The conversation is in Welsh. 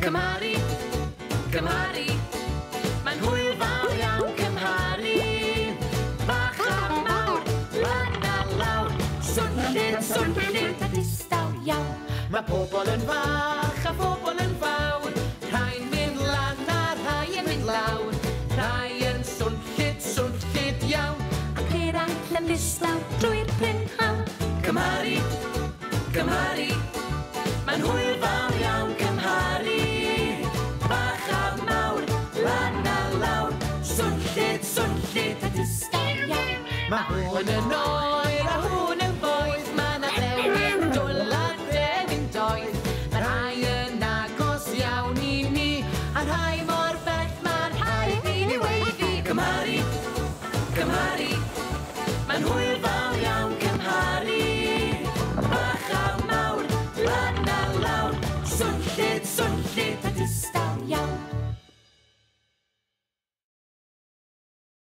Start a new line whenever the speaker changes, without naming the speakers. Cymharu, Cymharu,
mae'n hwyl fawr iawn Cymharu. Bach a mawr, lan a lawr, swnllun, swnllun, a distaw
iawn. Mae pobl yn fach a pobl yn fawr, rhai'n mynd lan a
rhai yn mynd lawr, rhai yn swnllun, swnllun iawn. A Ac
eraill yn distaw drwy'r prynhawn. Cymharu, Cymharu, mae'n hwyl swnllyd, swnllyd a distaw Mae hwn yn oer a hwn yn boeth, mae na ddewin dwl a
doedd. Mae'r rhai yn agos iawn i ni, a'r rhai
mor bell mae'r rhaid i ni weiddi. Cymharu, Cymharu, mae'n hwyl fawr iawn Cymharu. Bach a mawr, lan a lawr, swnllyd, swnllyd a distaw.